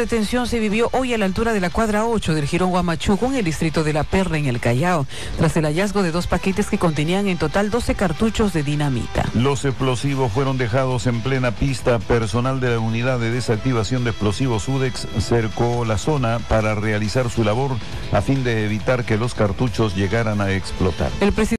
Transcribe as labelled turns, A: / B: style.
A: La detención se vivió hoy a la altura de la cuadra 8 del Girón Guamachuco en el distrito de La Perla en el Callao, tras el hallazgo de dos paquetes que contenían en total 12 cartuchos de dinamita.
B: Los explosivos fueron dejados en plena pista. Personal de la unidad de desactivación de explosivos UDEX cercó la zona para realizar su labor a fin de evitar que los cartuchos llegaran a explotar.